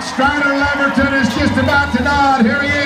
Strider Leverton is just about to nod. Here he is,